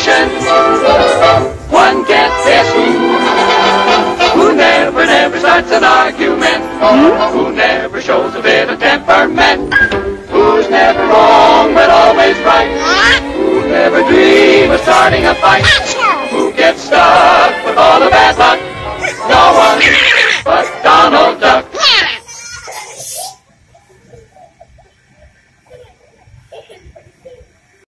One can't who, who never, never starts an argument, who never shows a bit of temperament, who's never wrong but always right, who never dreams of starting a fight.